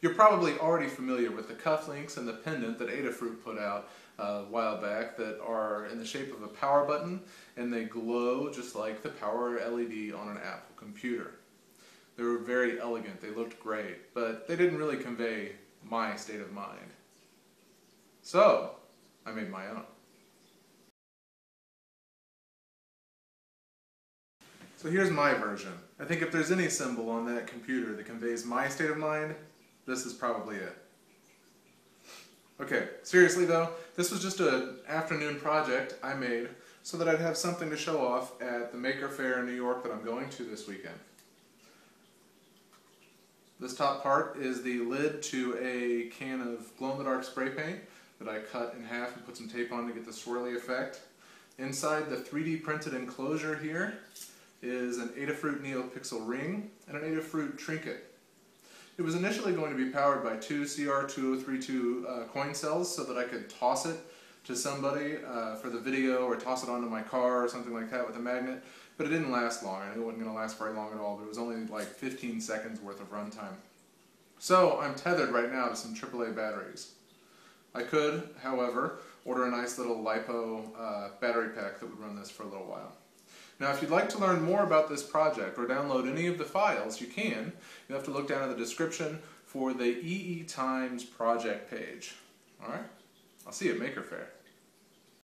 You're probably already familiar with the cufflinks and the pendant that Adafruit put out uh, a while back that are in the shape of a power button and they glow just like the power LED on an Apple computer. They were very elegant, they looked great, but they didn't really convey my state of mind. So, I made my own. So here's my version. I think if there's any symbol on that computer that conveys my state of mind, this is probably it. Okay, seriously though, this was just an afternoon project I made so that I'd have something to show off at the Maker Faire in New York that I'm going to this weekend. This top part is the lid to a can of glow-in-the-dark spray paint that I cut in half and put some tape on to get the swirly effect. Inside the 3D printed enclosure here is an Adafruit NeoPixel ring and an Adafruit trinket. It was initially going to be powered by two CR2032 uh, coin cells so that I could toss it to somebody uh, for the video or toss it onto my car or something like that with a magnet, but it didn't last long. I knew it wasn't going to last very long at all, but it was only like 15 seconds worth of runtime. So I'm tethered right now to some AAA batteries. I could, however, order a nice little LiPo uh, battery pack that would run this for a little while. Now if you'd like to learn more about this project or download any of the files, you can. You have to look down in the description for the EE Times project page. Alright? I'll see you at Maker Faire.